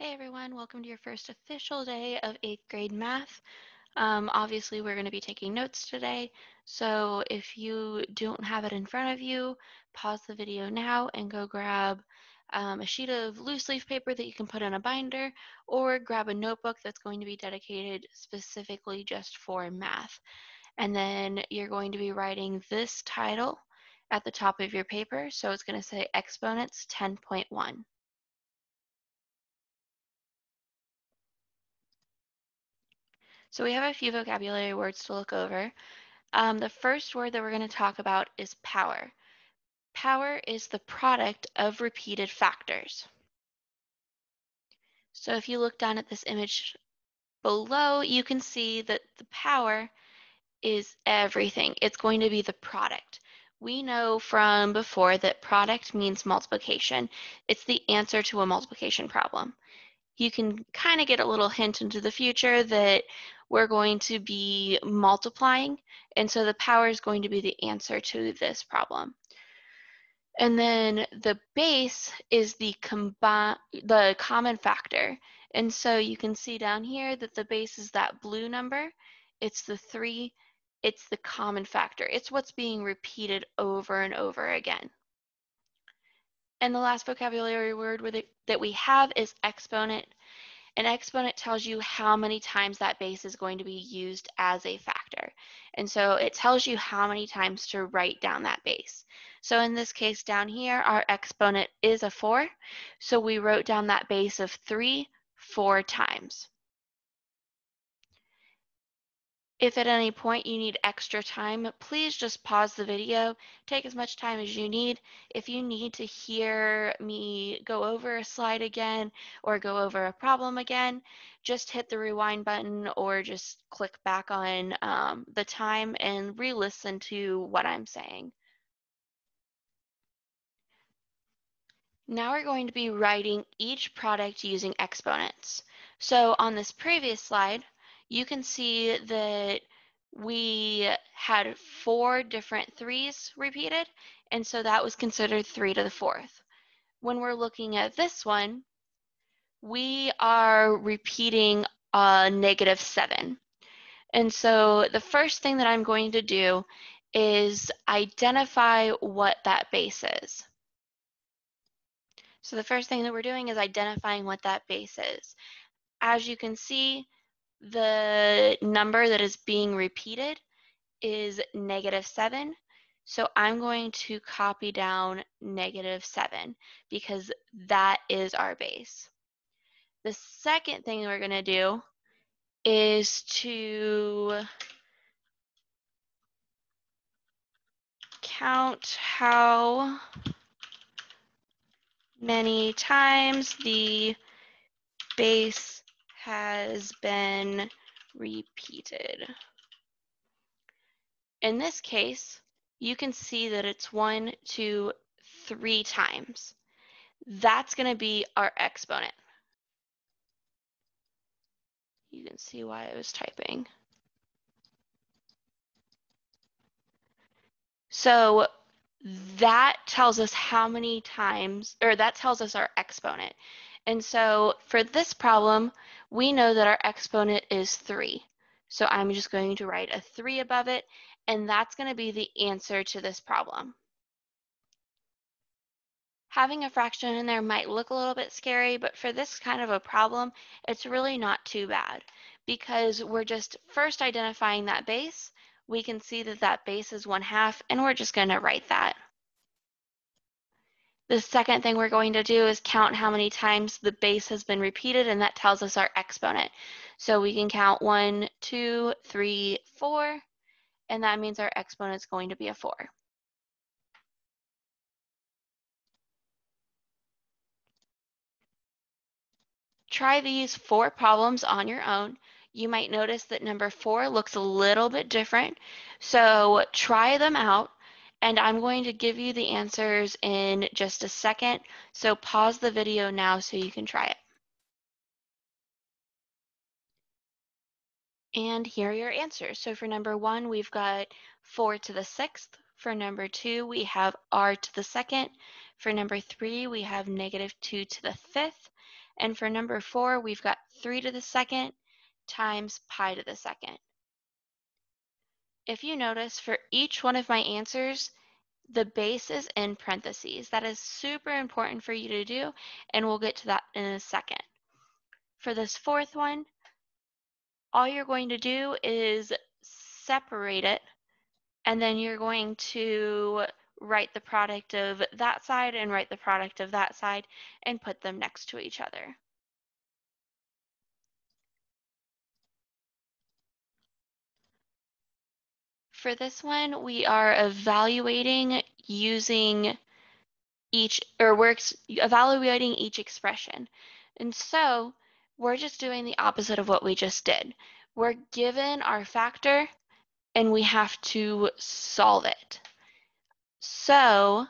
Hey everyone, welcome to your first official day of eighth grade math. Um, obviously, we're going to be taking notes today, so if you don't have it in front of you, pause the video now and go grab um, a sheet of loose leaf paper that you can put in a binder, or grab a notebook that's going to be dedicated specifically just for math. And then you're going to be writing this title at the top of your paper, so it's going to say Exponents 10.1. So we have a few vocabulary words to look over. Um, the first word that we're going to talk about is power. Power is the product of repeated factors. So if you look down at this image below, you can see that the power is everything. It's going to be the product. We know from before that product means multiplication. It's the answer to a multiplication problem. You can kind of get a little hint into the future that we're going to be multiplying, and so the power is going to be the answer to this problem. And then the base is the, the common factor. And so you can see down here that the base is that blue number. It's the 3. It's the common factor. It's what's being repeated over and over again. And the last vocabulary word that we have is exponent. An exponent tells you how many times that base is going to be used as a factor. And so it tells you how many times to write down that base. So in this case down here, our exponent is a 4. So we wrote down that base of 3 four times. If at any point you need extra time, please just pause the video, take as much time as you need. If you need to hear me go over a slide again or go over a problem again, just hit the rewind button or just click back on um, the time and re-listen to what I'm saying. Now we're going to be writing each product using exponents. So on this previous slide, you can see that we had four different threes repeated, and so that was considered three to the fourth. When we're looking at this one, we are repeating a negative seven. And so the first thing that I'm going to do is identify what that base is. So the first thing that we're doing is identifying what that base is. As you can see, the number that is being repeated is negative 7. So I'm going to copy down negative 7 because that is our base. The second thing we're going to do is to count how many times the base has been repeated. In this case, you can see that it's one, two, three times. That's going to be our exponent. You can see why I was typing. So that tells us how many times, or that tells us our exponent. And so for this problem, we know that our exponent is 3. So I'm just going to write a 3 above it, and that's going to be the answer to this problem. Having a fraction in there might look a little bit scary, but for this kind of a problem, it's really not too bad because we're just first identifying that base. We can see that that base is 1 half, and we're just going to write that. The second thing we're going to do is count how many times the base has been repeated, and that tells us our exponent. So we can count one, two, three, four, and that means our exponent is going to be a 4. Try these four problems on your own. You might notice that number 4 looks a little bit different, so try them out and I'm going to give you the answers in just a second. So pause the video now so you can try it. And here are your answers. So for number one, we've got 4 to the 6th, For number two, we have r to the second. For number three, we have negative 2 to the fifth. And for number four, we've got 3 to the second times pi to the second. If you notice, for each one of my answers, the base is in parentheses. That is super important for you to do, and we'll get to that in a second. For this fourth one, all you're going to do is separate it and then you're going to write the product of that side and write the product of that side and put them next to each other. For this one, we are evaluating using each, or we're evaluating each expression. And so we're just doing the opposite of what we just did. We're given our factor and we have to solve it. So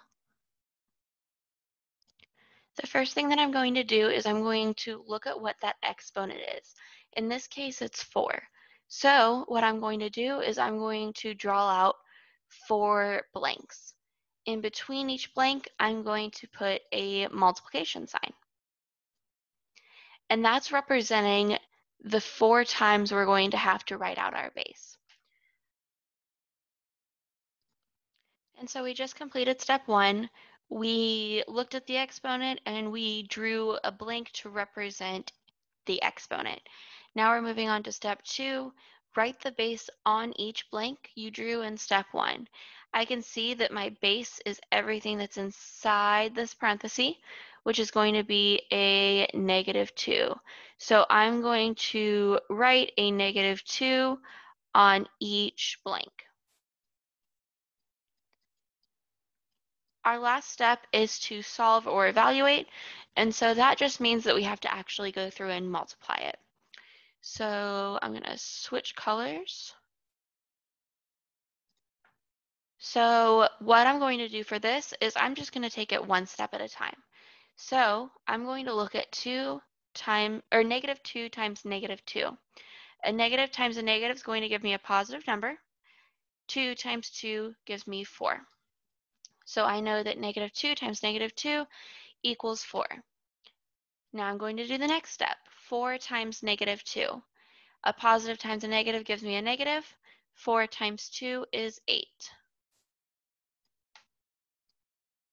the first thing that I'm going to do is I'm going to look at what that exponent is. In this case, it's 4. So what I'm going to do is I'm going to draw out four blanks. In between each blank, I'm going to put a multiplication sign. And that's representing the four times we're going to have to write out our base. And so we just completed step one. We looked at the exponent and we drew a blank to represent the exponent. Now we're moving on to step two. Write the base on each blank you drew in step one. I can see that my base is everything that's inside this parenthesis, which is going to be a negative 2. So I'm going to write a negative 2 on each blank. Our last step is to solve or evaluate, and so that just means that we have to actually go through and multiply it. So I'm going to switch colors. So what I'm going to do for this is I'm just going to take it one step at a time. So I'm going to look at 2 times, or negative 2 times negative 2. A negative times a negative is going to give me a positive number. 2 times 2 gives me 4. So I know that negative 2 times negative 2 equals 4. Now I'm going to do the next step. 4 times negative 2. A positive times a negative gives me a negative. 4 times 2 is 8.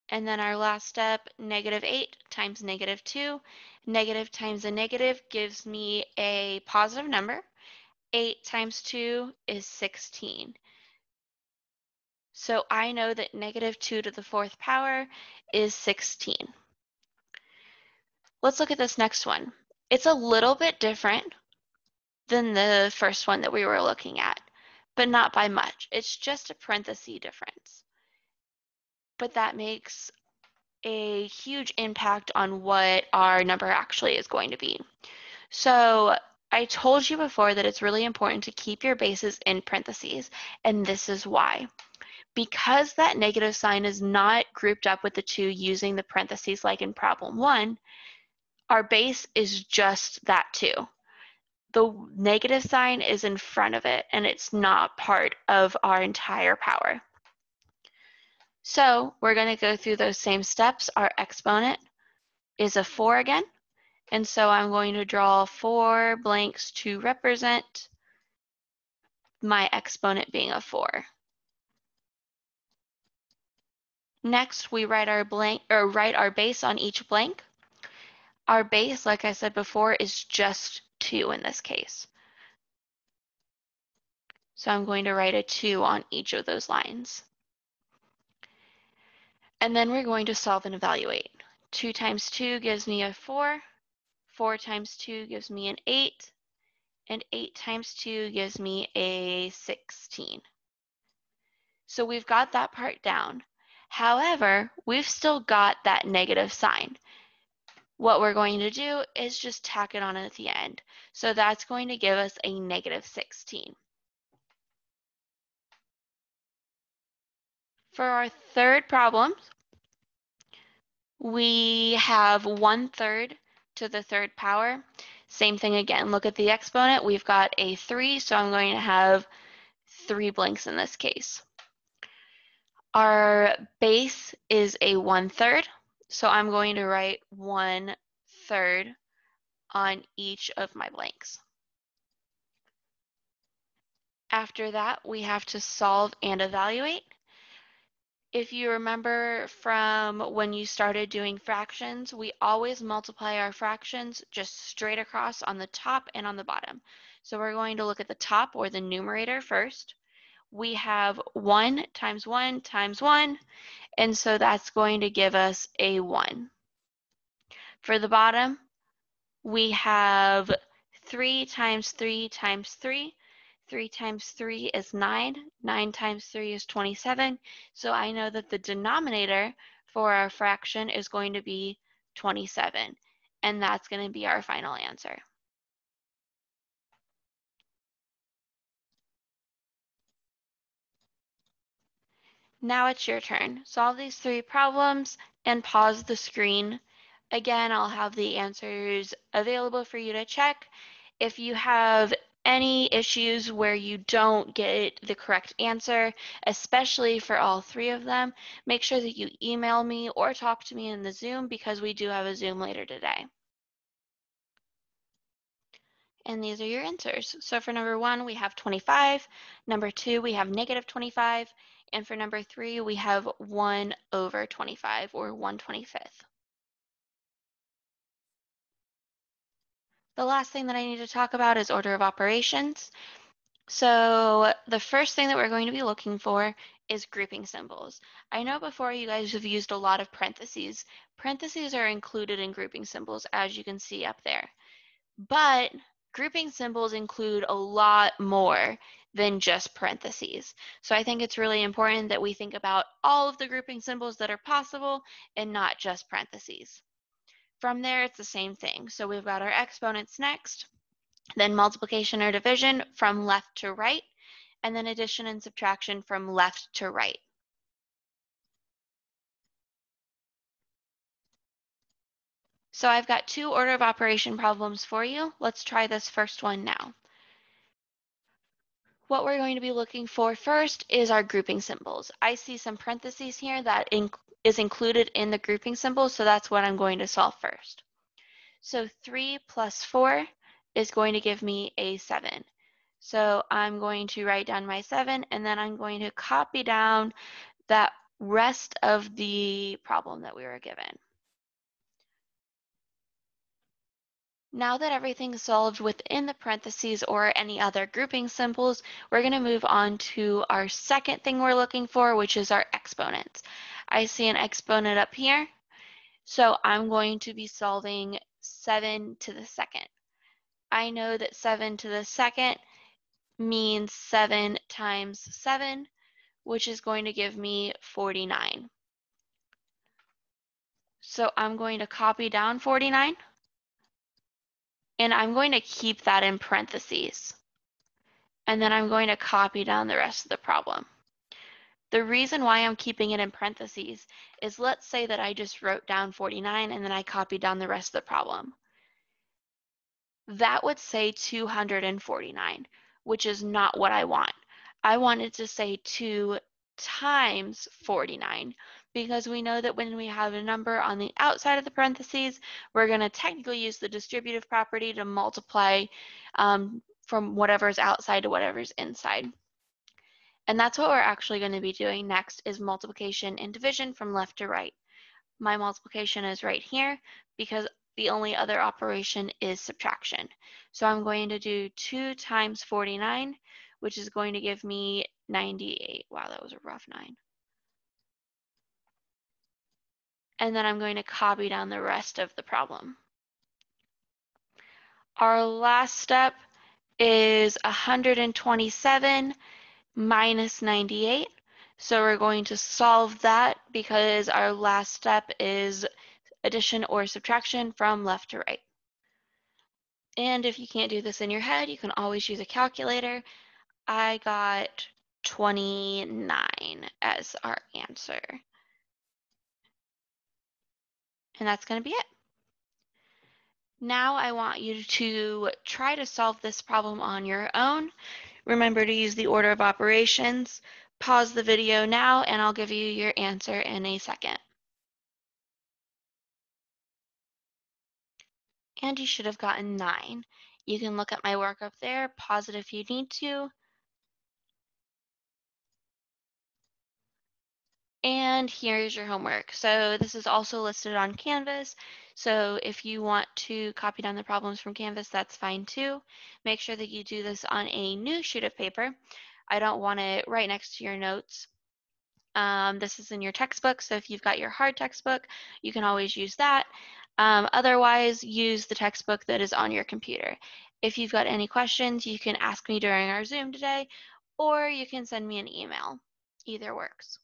And then our last step, negative 8 times negative 2. Negative times a negative gives me a positive number. 8 times 2 is 16. So I know that negative 2 to the fourth power is 16. Let's look at this next one. It's a little bit different than the first one that we were looking at, but not by much. It's just a parenthesis difference. But that makes a huge impact on what our number actually is going to be. So I told you before that it's really important to keep your bases in parentheses, and this is why because that negative sign is not grouped up with the two using the parentheses like in problem one, our base is just that two. The negative sign is in front of it and it's not part of our entire power. So we're going to go through those same steps. Our exponent is a 4 again. And so I'm going to draw four blanks to represent my exponent being a 4. Next, we write our blank or write our base on each blank. Our base, like I said before, is just 2 in this case. So I'm going to write a 2 on each of those lines. And then we're going to solve and evaluate. 2 times 2 gives me a 4. 4 times 2 gives me an 8. And 8 times 2 gives me a 16. So we've got that part down. However, we've still got that negative sign. What we're going to do is just tack it on at the end. So that's going to give us a negative 16. For our third problem, we have one third to the third power. Same thing again, look at the exponent. We've got a 3, so I'm going to have three blanks in this case. Our base is a one third. So I'm going to write one third on each of my blanks. After that, we have to solve and evaluate. If you remember from when you started doing fractions, we always multiply our fractions just straight across on the top and on the bottom. So we're going to look at the top or the numerator first. We have 1 times 1 times 1, and so that's going to give us a 1. For the bottom, we have 3 times 3 times 3, 3 times 3 is 9. 9 times 3 is 27. So I know that the denominator for our fraction is going to be 27. And that's going to be our final answer. Now it's your turn. Solve these three problems and pause the screen. Again, I'll have the answers available for you to check. If you have any issues where you don't get the correct answer, especially for all three of them, make sure that you email me or talk to me in the Zoom because we do have a Zoom later today. And these are your answers. So for number one, we have 25. Number two, we have negative 25. And for number three, we have 1 over 25 or 1 25th. The last thing that I need to talk about is order of operations. So the first thing that we're going to be looking for is grouping symbols. I know before you guys have used a lot of parentheses. Parentheses are included in grouping symbols, as you can see up there. But grouping symbols include a lot more than just parentheses. So I think it's really important that we think about all of the grouping symbols that are possible and not just parentheses. From there, it's the same thing. So we've got our exponents next, then multiplication or division from left to right, and then addition and subtraction from left to right. So I've got two order of operation problems for you. Let's try this first one now. What we're going to be looking for first is our grouping symbols. I see some parentheses here that is included in the grouping symbols, so that's what I'm going to solve first. So 3 plus 4 is going to give me a 7. So I'm going to write down my 7, and then I'm going to copy down that rest of the problem that we were given. Now that everything's solved within the parentheses or any other grouping symbols, we're going to move on to our second thing we're looking for, which is our exponents. I see an exponent up here, so I'm going to be solving 7 to the second. I know that 7 to the second means 7 times 7, which is going to give me 49. So I'm going to copy down 49 and I'm going to keep that in parentheses. And then I'm going to copy down the rest of the problem. The reason why I'm keeping it in parentheses is let's say that I just wrote down 49 and then I copied down the rest of the problem. That would say 249, which is not what I want. I wanted to say 2 times 49 because we know that when we have a number on the outside of the parentheses, we're going to technically use the distributive property to multiply um, from whatever's outside to whatever's inside. And that's what we're actually going to be doing next is multiplication and division from left to right. My multiplication is right here because the only other operation is subtraction. So I'm going to do 2 times 49, which is going to give me 98. Wow, that was a rough 9. And then I'm going to copy down the rest of the problem. Our last step is 127 minus 98. So we're going to solve that because our last step is addition or subtraction from left to right. And if you can't do this in your head, you can always use a calculator. I got 29 as our answer. And that's going to be it. Now I want you to try to solve this problem on your own. Remember to use the order of operations. pause the video now and I'll give you your answer in a second. And you should have gotten nine. You can look at my work up there, pause it if you need to. And here's your homework. So this is also listed on Canvas. So if you want to copy down the problems from Canvas, that's fine too. Make sure that you do this on a new sheet of paper. I don't want it right next to your notes. Um, this is in your textbook, so if you've got your hard textbook, you can always use that. Um, otherwise, use the textbook that is on your computer. If you've got any questions, you can ask me during our Zoom today, or you can send me an email. Either works.